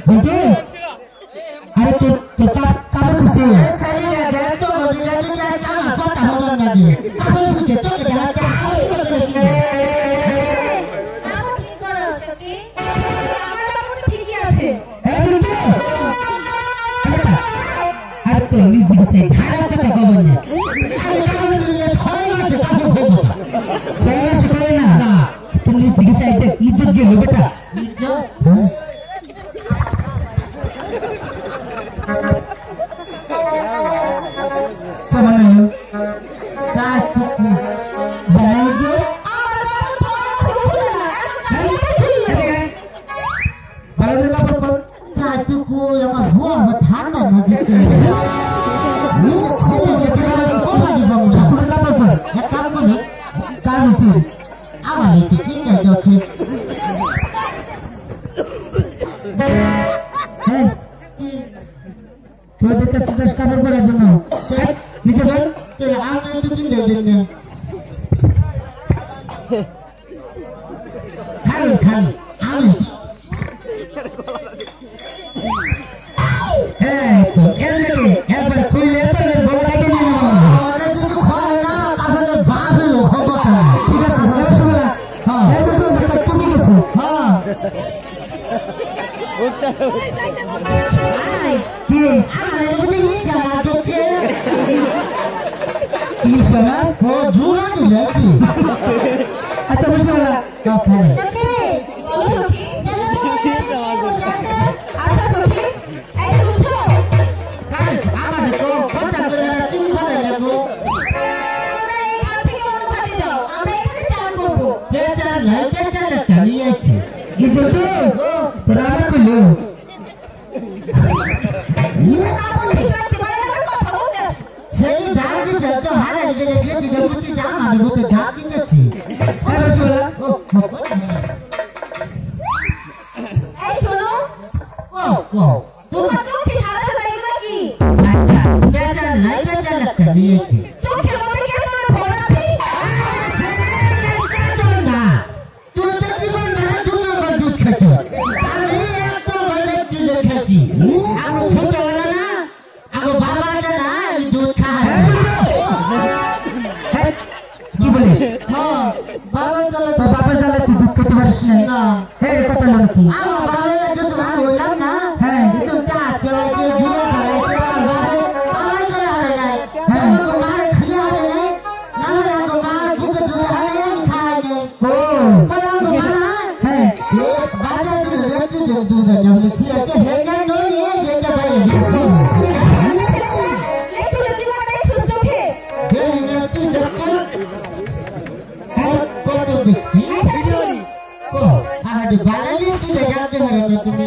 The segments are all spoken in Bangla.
Jadi, hari kita kabur ke sini. listen. I want to make a drink that goes to. শেষ কাপড় পরার জন্য নিচে ভাই আমি একটু প্রিন্ট দিয়ে খালি খালি আমি 哎，你，我今天一早来接你，你是不是跑丢了？你那是。তোমার চোখে সাদা সাদা এগুলো কি? বেচার নাই বেচার লাগতে চোখের মধ্যে কেন তোর ভয় বাবা চালাতে হ্যাঁ। দুধ খেতে পারিস না। কথা নাকি আমার বাবা থেকে দূরে যান না বলে ঠিক আছে হেঙ্গা নই নিয়ে যেতে পারে কত দেখছি। আচ্ছা, আচ্ছা। হ্যাঁ, হ্যাঁ, বাঙালি তুমি জানতে পারো না তুমি।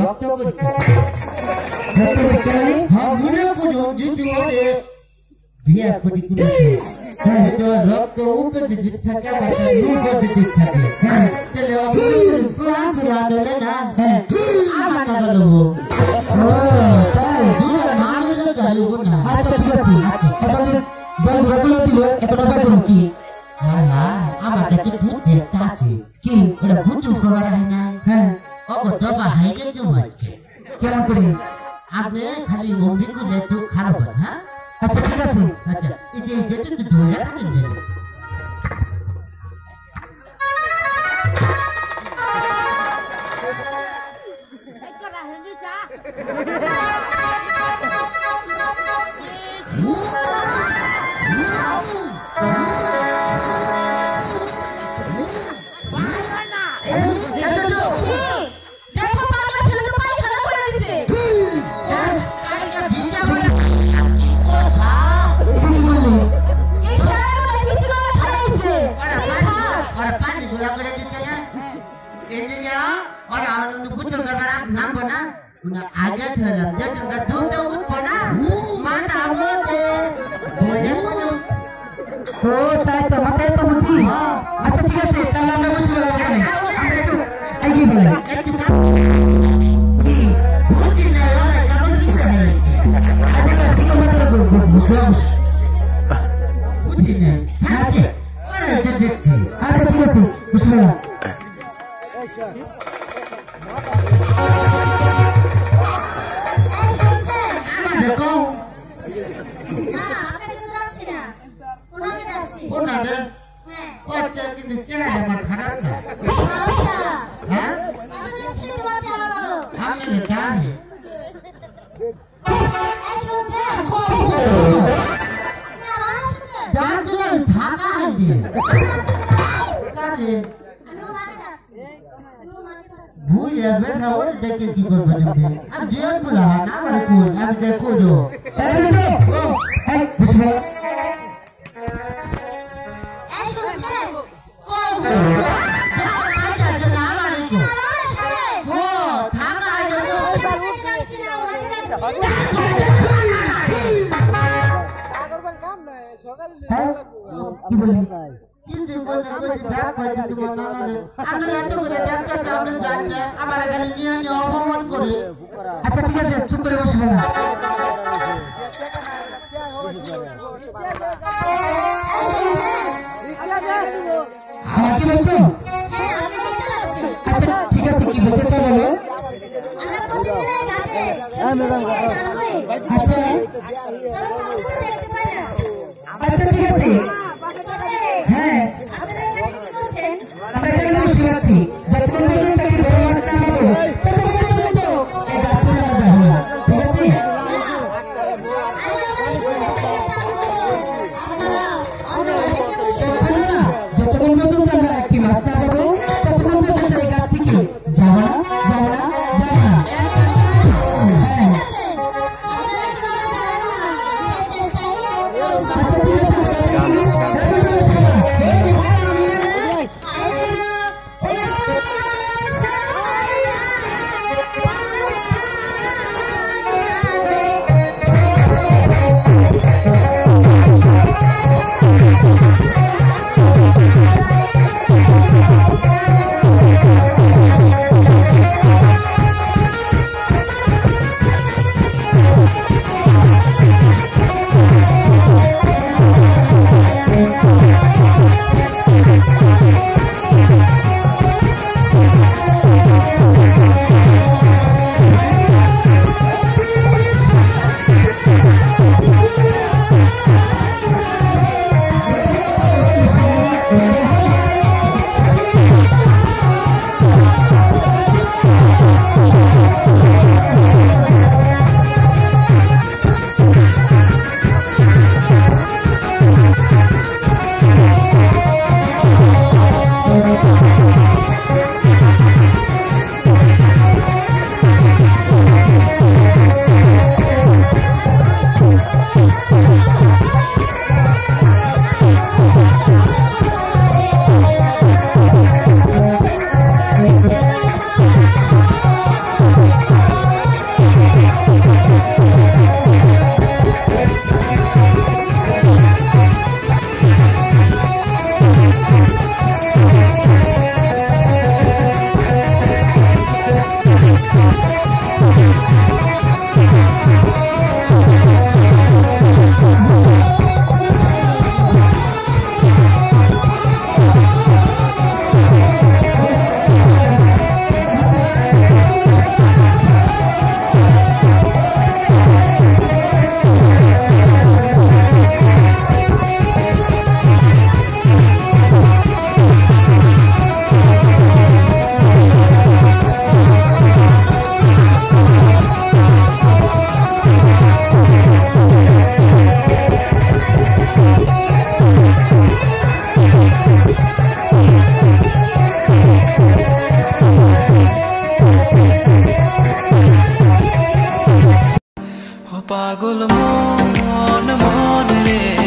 রক্ত পরীক্ষা রক্ত পরীক্ষা মানে হাগুনের পুজো হ্যাঁ। অগো দবা হাইগে আজকে কেমন করে? আপনি খালি মুভি গুলো একটু খারাপ হয় হ্যাঁ? আচ্ছা ঠিক আছে। আচ্ছা এই যে যেটা তো ধরে রাখেন দেখেন আনন্দ পুজো করবার নাম না উনা আগে ধরলাম যে তোমরা দুধ উঠবো না মাটা আমতে বলে বলে ও তাই তো মাথায় তো বুদ্ধি আচ্ছা ঠিক আছে তাহলে আমরা বসে ভুল যাবে না ওর দেখে কি করবে তুমি আমি জেল বলা না আমার কোন আমি যে করো এই তো কো আমার সামনে ও থাকা হয়নি ওনাকে রাখছি না ওনাকে রাখছি হ্যাঁ কি বললি কিছু বলে কিছু ডাক পাইতে তোমার নানা আপনারা এত করে ডাক্তার সামনে যান না আমার খালি নিয়ে নিয়ে অপমান করে আচ্ছা ঠিক আছে চুপ করে বসে গেলাম আমার কি বলছো হ্যাঁ আচ্ছা ঠিক আছে কি বলতে চাও বলো আচ্ছা না আচ্ছা ঠিক আছে। পাগল মন মন রে